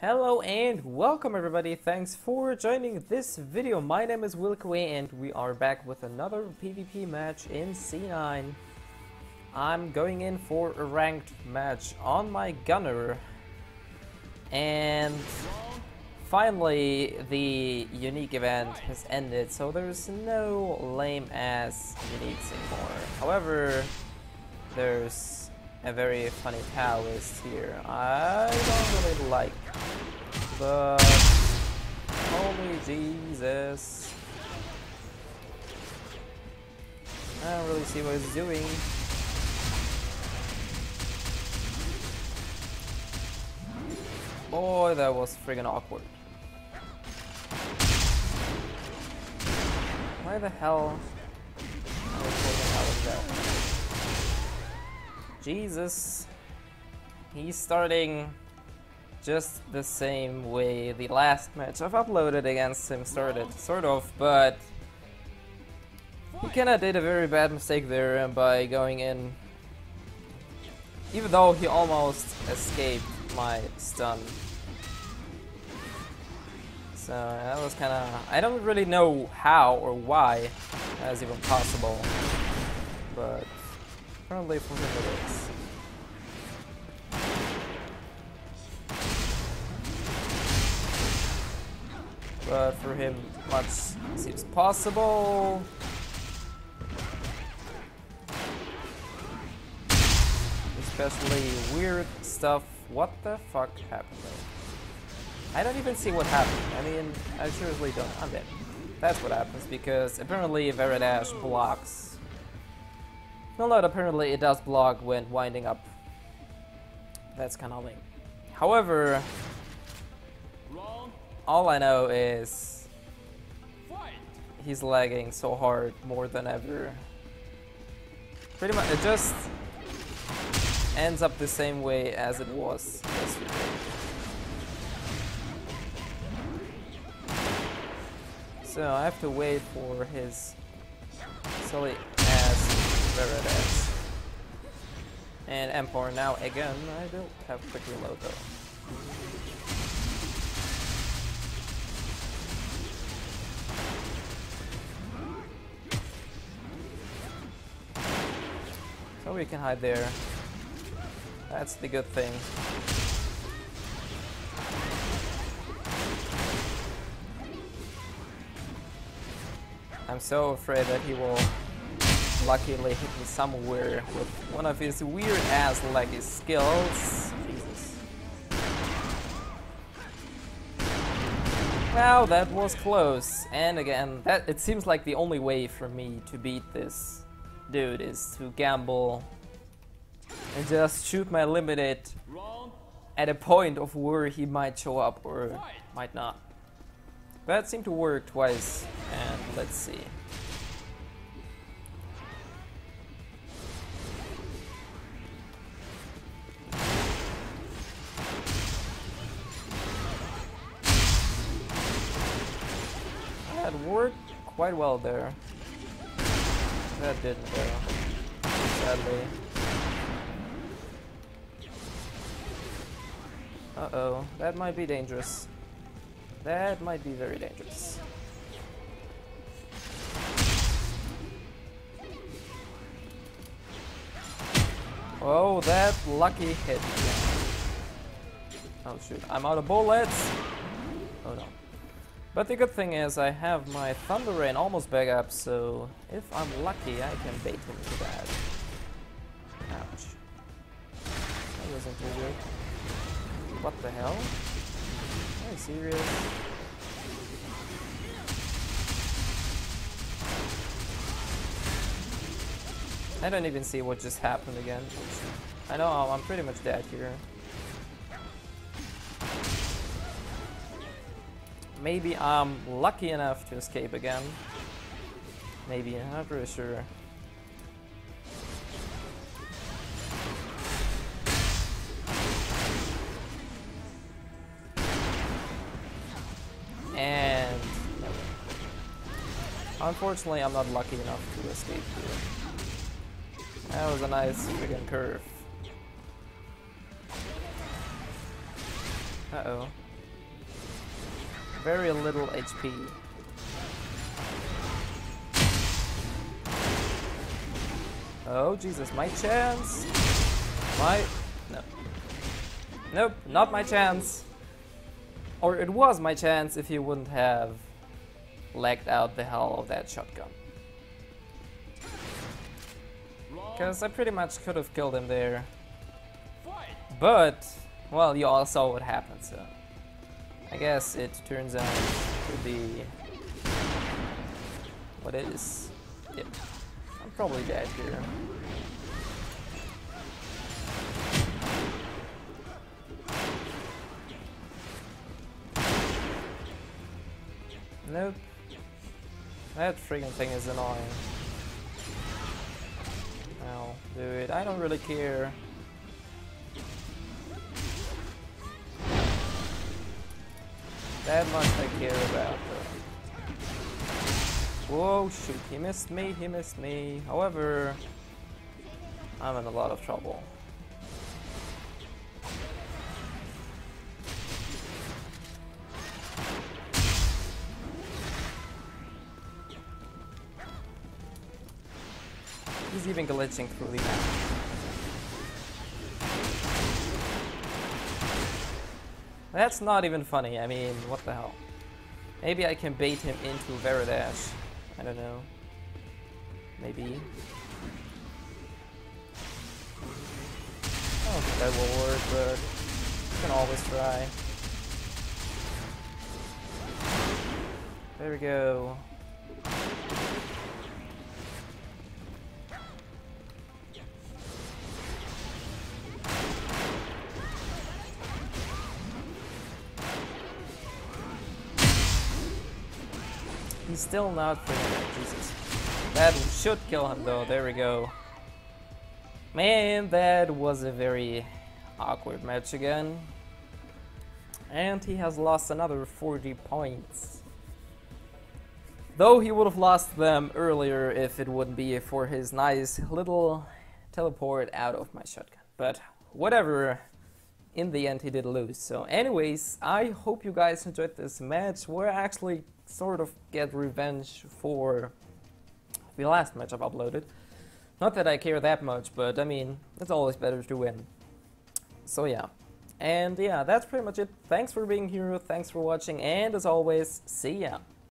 Hello and welcome everybody, thanks for joining this video. My name is WilkyWay and we are back with another PvP match in C9. I'm going in for a ranked match on my gunner. And finally the unique event has ended, so there's no lame ass uniques anymore. However, there's a very funny Taoist here. I don't like, but holy Jesus. I don't really see what he's doing. Boy, that was friggin' awkward. Why the hell? Jesus. He's starting just the same way the last match I've uploaded against him started, sort of, but he kinda did a very bad mistake there uh, by going in, even though he almost escaped my stun. So that was kind of... I don't really know how or why that's even possible. But apparently for him it is. Uh, but for him much seems possible. Especially weird stuff. What the fuck happened there? I don't even see what happened. I mean, I seriously don't. I'm dead. That's what happens because apparently Veridash blocks. Well, not apparently it does block when winding up. That's kind of lame. However, all I know is he's lagging so hard more than ever. Pretty much, it just ends up the same way as it was yesterday. So I have to wait for his silly ass Veritas. And Empor now again, I don't have quick reload though. We can hide there. That's the good thing. I'm so afraid that he will luckily hit me somewhere with one of his weird ass leggy skills. Jesus. Wow, that was close. And again, that it seems like the only way for me to beat this dude is to gamble and just shoot my limited at a point of where he might show up or might not. That seemed to work twice, and let's see. That worked quite well there. That didn't though, sadly. Uh-oh, that might be dangerous. That might be very dangerous. Oh, that lucky hit. Oh shoot, I'm out of bullets! Oh no. But the good thing is I have my Thunder Rain almost back up, so if I'm lucky I can bait him to that. Ouch. That wasn't too good. What the hell? Are you serious? I don't even see what just happened again. I know I'm pretty much dead here. Maybe I'm lucky enough to escape again. Maybe, I'm not really sure. And unfortunately, I'm not lucky enough to escape here. That was a nice friggin' curve. Uh oh. Very little HP. Oh, Jesus, my chance! My... No. Nope, not my chance. Or it was my chance if he wouldn't have lagged out the hell of that shotgun. Because I pretty much could have killed him there. But, well, you all saw what happened, so... I guess it turns out to be... What it is. Yeah. I'm probably dead here. Nope. That freaking thing is annoying. Now, do it. I don't really care. That much I care about. Whoa, shoot, he missed me, he missed me. However, I'm in a lot of trouble. He's even glitching through the map. That's not even funny, I mean, what the hell. Maybe I can bait him into Veridash. I don't know. Maybe. I don't think that will work, but you can always try. There we go. He's still not freaking Jesus. That should kill him though, there we go. Man, that was a very awkward match again. And he has lost another 40 points. Though he would have lost them earlier if it wouldn't be for his nice little teleport out of my shotgun. But whatever, in the end he did lose. So anyways, I hope you guys enjoyed this match. We're actually sort of get revenge for the last match I've uploaded. Not that I care that much, but I mean, it's always better to win. So yeah. And yeah, that's pretty much it. Thanks for being here, thanks for watching, and as always, see ya!